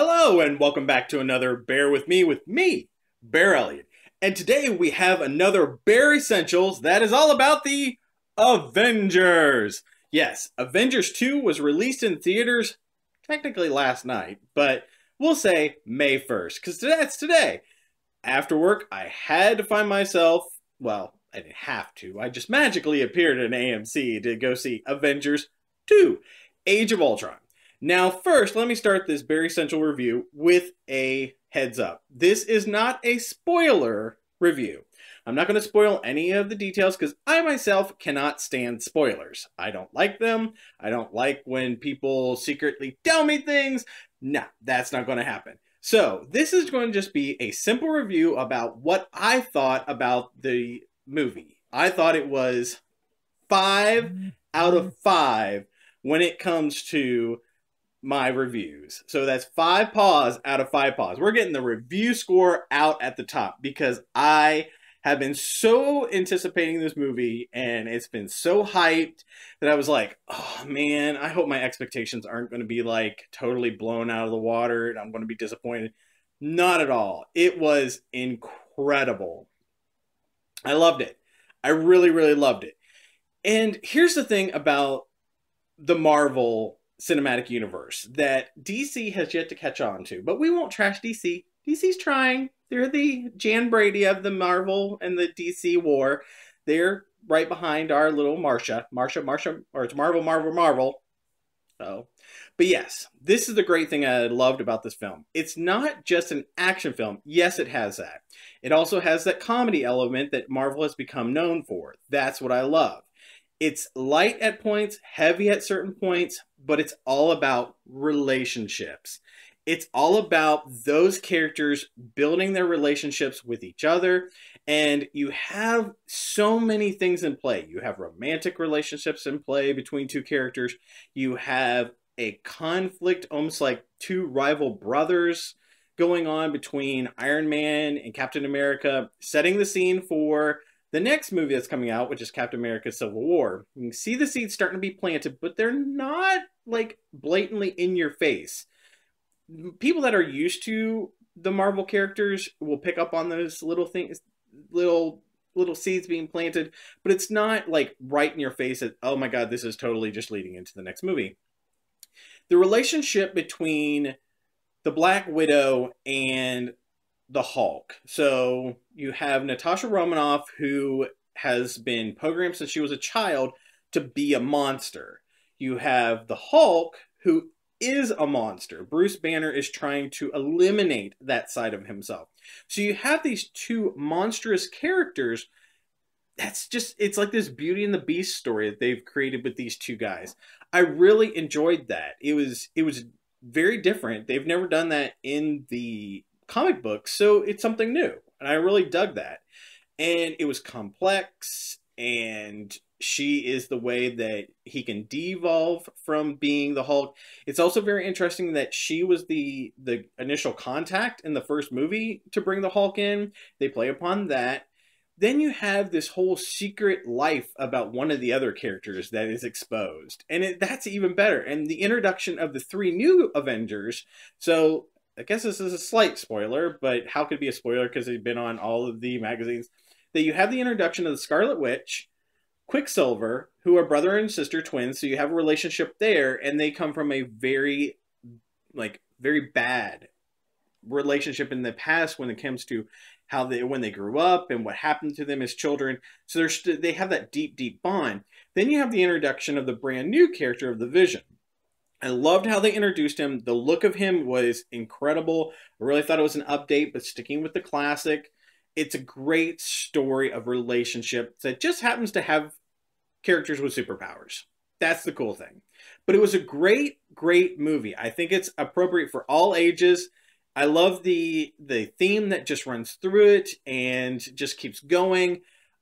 Hello, and welcome back to another Bear with Me with me, Bear Elliott. And today we have another Bear Essentials that is all about the Avengers. Yes, Avengers 2 was released in theaters technically last night, but we'll say May 1st, because that's today. After work, I had to find myself, well, I didn't have to, I just magically appeared in AMC to go see Avengers 2 Age of Ultron. Now, first, let me start this Bear Essential review with a heads up. This is not a spoiler review. I'm not going to spoil any of the details because I myself cannot stand spoilers. I don't like them. I don't like when people secretly tell me things. No, that's not going to happen. So, this is going to just be a simple review about what I thought about the movie. I thought it was five out of five when it comes to my reviews. So that's five paws out of five paws. We're getting the review score out at the top because I have been so anticipating this movie and it's been so hyped that I was like, oh man, I hope my expectations aren't going to be like totally blown out of the water and I'm going to be disappointed. Not at all. It was incredible. I loved it. I really, really loved it. And here's the thing about the Marvel cinematic universe that DC has yet to catch on to. But we won't trash DC. DC's trying. They're the Jan Brady of the Marvel and the DC war. They're right behind our little Marcia. Marcia, Marcia, or it's Marvel, Marvel, Marvel. Oh. But yes, this is the great thing I loved about this film. It's not just an action film. Yes, it has that. It also has that comedy element that Marvel has become known for. That's what I love. It's light at points, heavy at certain points, but it's all about relationships. It's all about those characters building their relationships with each other. And you have so many things in play. You have romantic relationships in play between two characters. You have a conflict, almost like two rival brothers going on between Iron Man and Captain America, setting the scene for the next movie that's coming out, which is Captain America Civil War. You can see the seeds starting to be planted, but they're not like blatantly in your face. People that are used to the Marvel characters will pick up on those little things, little little seeds being planted, but it's not like right in your face that, oh my god, this is totally just leading into the next movie. The relationship between the Black Widow and the Hulk. So you have Natasha Romanoff, who has been programmed since she was a child to be a monster. You have the Hulk, who is a monster. Bruce Banner is trying to eliminate that side of himself. So you have these two monstrous characters. That's just, it's like this Beauty and the Beast story that they've created with these two guys. I really enjoyed that. It was, it was very different. They've never done that in the comic books, so it's something new. And I really dug that. And it was complex and she is the way that he can devolve from being the Hulk. It's also very interesting that she was the the initial contact in the first movie to bring the Hulk in. They play upon that. Then you have this whole secret life about one of the other characters that is exposed. And it, that's even better. And the introduction of the three new Avengers. So I guess this is a slight spoiler, but how could it be a spoiler because they've been on all of the magazines? That you have the introduction of the Scarlet Witch, Quicksilver, who are brother and sister twins, so you have a relationship there, and they come from a very, like, very bad relationship in the past when it comes to how they when they grew up and what happened to them as children. So they have that deep, deep bond. Then you have the introduction of the brand new character of the Vision. I loved how they introduced him. The look of him was incredible. I really thought it was an update, but sticking with the classic. It's a great story of relationships that just happens to have characters with superpowers. That's the cool thing. But it was a great, great movie. I think it's appropriate for all ages. I love the the theme that just runs through it and just keeps going.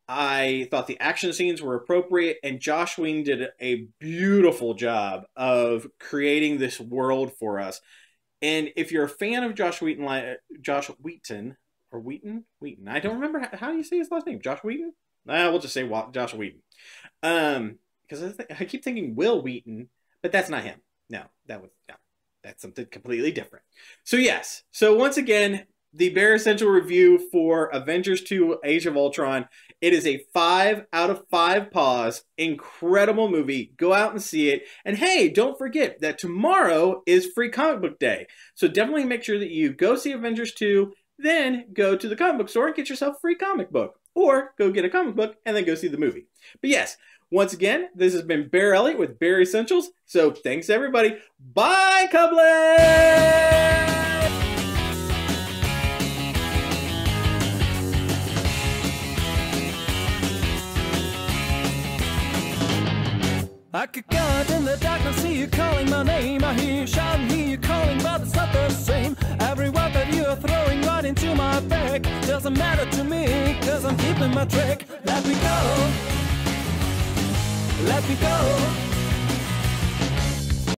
I thought the action scenes were appropriate, and Josh Whedon did a beautiful job of creating this world for us. And if you're a fan of Josh Wheaton, Josh Wheaton or Wheaton, Wheaton, I don't remember how, do you say his last name. Josh Wheaton. Uh, we'll just say Josh Whedon. Um, because I, th- I keep thinking Wil Wheaton, but that's not him. No, that was no, That's something completely different. So, yes. So, once again, the Bear Essential review for Avengers 2 Age of Ultron. It is a five out of five paws. Incredible movie. Go out and see it. And hey, don't forget that tomorrow is free comic book day. So definitely make sure that you go see Avengers 2, then go to the comic book store and get yourself a free comic book. Or go get a comic book and then go see the movie. But yes, once again, this has been Bear Elliott with Bear Essentials. So thanks everybody. Bye, Cublet! I could go out in the darkness, see you calling my name. I hear you shouting, hear you calling, but it's not the same. Every word that you are throwing right into my back doesn't matter to me, cause I'm keeping my track. Let me go, let me go.